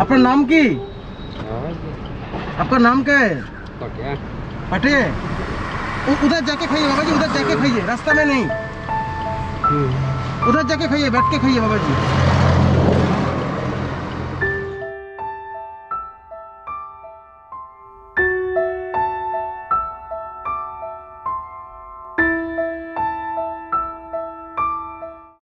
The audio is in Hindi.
आपका नाम की? हाँ आपका नाम क्या है? पटे उधर जाके खाइए बाबा जी उधर जाके खाइए रास्ता में नहीं। हम्म। उधर जाके खाइए बैठ के खाइए बाबा जी।